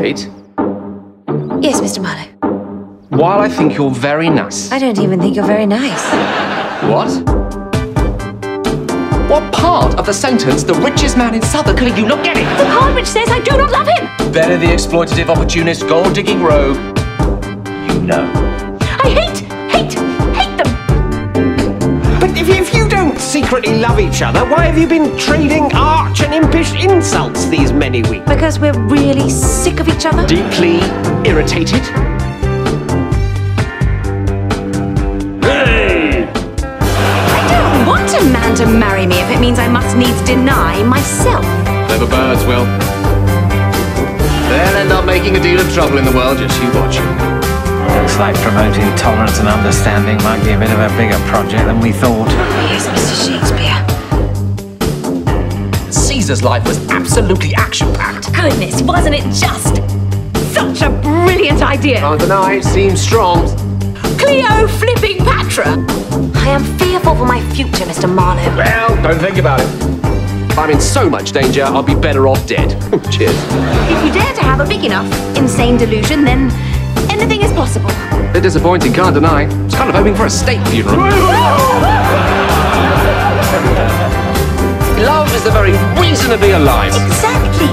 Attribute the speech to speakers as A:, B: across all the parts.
A: Kate.
B: Yes, Mr. Marlowe.
A: While I think you're very nice.
B: I don't even think you're very nice.
A: What? What part of the sentence, the richest man in Southwark, are you not getting?
B: The part which says I do not love him!
A: Better the exploitative, opportunist, gold-digging rogue. You know.
B: I hate, hate, hate them!
C: But if if you don't secretly love each other, why have you been trading arch and impish insults these many weeks?
B: Because we're really sick of each other?
A: Deeply irritated? Hey!
B: I don't want a man to marry me if it means I must needs deny myself.
A: Clever birds, Will. They'll end up making a deal of trouble in the world, just you watch.
D: Looks like promoting tolerance and understanding might be a bit of a bigger project than we thought.
B: Yes, Mr. Shakespeare.
A: Caesar's life was absolutely action-packed.
B: Goodness, wasn't it just? Such a brilliant idea!
A: Can't deny it seems strong.
B: Cleo flipping Patra! I am fearful for my future, Mr. Marlowe.
A: Well, don't think about it. I'm in so much danger, I'll be better off dead. Cheers.
B: If you dare to have a big enough insane delusion, then anything is possible.
A: Bit disappointing, can't deny. I was kind of hoping for a state funeral. Love is the very reason to be alive.
B: Exactly.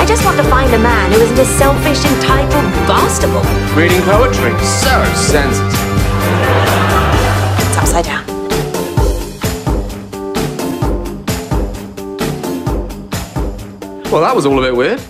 B: I just want to find a man who isn't a selfish, entitled bastable.
A: Reading poetry, so sensitive.
B: It's upside down.
A: Well, that was all a bit weird.